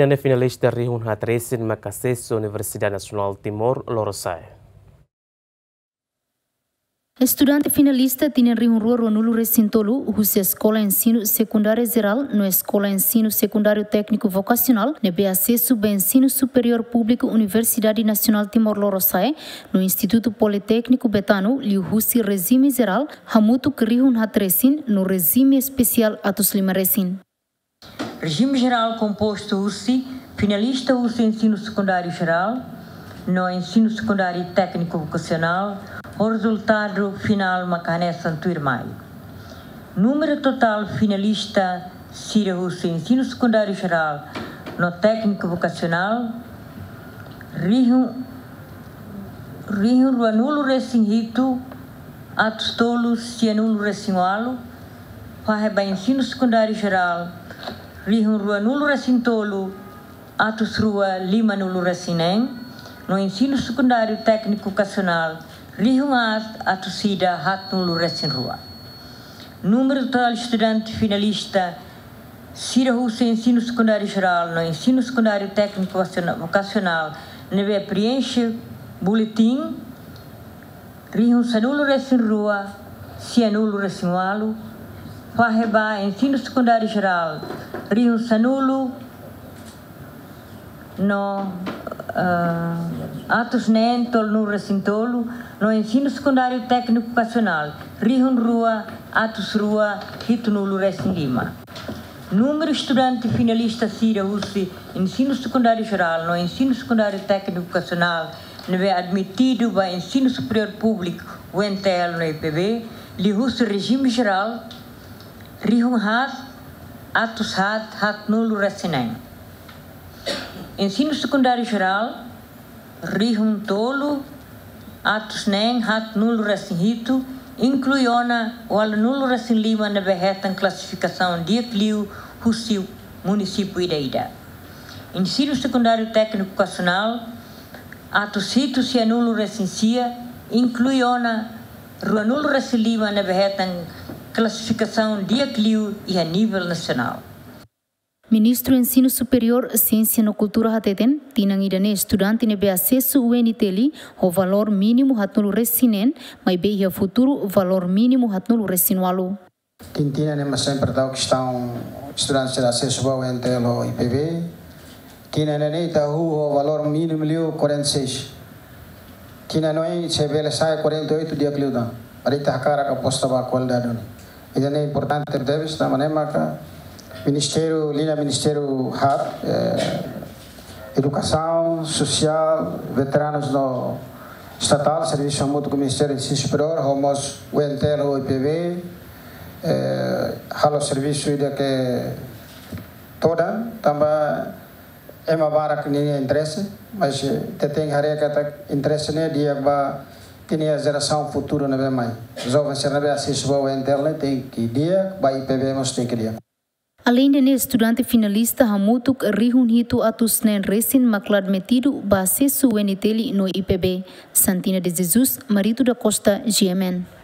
Tinane finalista Rihun Hatresin Macacesso Universidade Nacional Timor, Lorosai. Estudante finalista tinha Rihunrua Ronulo Recintolo, Rússia Escola Ensino Secundário Geral, no Escola Ensino Secundário Técnico Vocacional, no acesso ao Ensino Superior Público Universidade Nacional Timor-Leste, no Instituto Politécnico Betano, Liu Russi Regime Geral, Hamutu Rihun Hatresin, no Regime Especial Atos Limaresin. Regime Geral composto UCI, finalista UCI Ensino Secundário Geral, no Ensino Secundário Técnico Vocacional, o resultado final Macané Santo Irmai. Número total finalista Cira Russo Ensino Secundário Geral no Técnico Vocacional Rio Rio Ruanulo Recinhito Atostolo Cianulo Recinhualo Farreba Ensino Secundário Geral Rio Ruanulo Recintolo Atos Rua Lima Nulo Recinem no Ensino Secundário Técnico Vocacional Rihungat a torcida Hatnulu Rua. Número total de estudante finalista Cira Russo Ensino Secundário Geral no Ensino Secundário Técnico Vocacional neve preenche boletim Rihun Sanulo Rua, Cianulo Recinhualo Farreba Ensino Secundário Geral Rihun Sanulo no uh, Atos Nentol no Recintolo no ensino secundário técnico vocacional, Rihun Rua, Atos Rua, Rito Nulo Recém Lima. Número estudante finalista Cira Ussi, ensino secundário geral, no ensino secundário técnico vocacional, é admitido para ensino superior público, o NTL no IPB, li Russi regime geral, Rihun Hat, Atos Hat, Hat Nulo Recém Ensino secundário geral, Rihun Tolo, atos nem hat nulo racinhito, incluiona o nulo racin lima na berretan classificação de Ecliu, Russil, município Ireida. Ensino secundário técnico vocacional, atos cito se anulo racincia, incluiona o nulo racin lima na berretan classificação de Ecliu e a nível nacional. Ministro do Ensino Superior, Ciência e Cultura Hateten, tinang idane estudante nebe acesso UNTL o valor mínimo hatnulu resinen, mas bem o futuro valor mínimo hatnulu resinualo. Tintina mas sempre que estão estudantes de acesso ao UNTL ou IPB. Tina ne ta o valor mínimo liu 46. Tina no é se vele sai 48 dia kliudan. Arita hakara ka posta ba qualidade. Idane é importante deve estar manema ka Ministério, linha Ministério HAR, é, Educação Social, Veteranos no Estatal, Serviço Mútuo o Ministério de Ensino Superior, Homos UNTL ou IPV, é, Halo Serviço de que toda, também é uma vara que ninguém interessa, mas tem hareca interesse né, dia ba tinha geração futura na bem mais. Jovens se não é se o internet tem que dia, vai IPV mas tem que dia. Além de estudante finalista Hamutuk Rihunhito Atusnen Resin Maclad Metido Base Sueniteli no IPB, Santina de Jesus, Marito da Costa, GMN.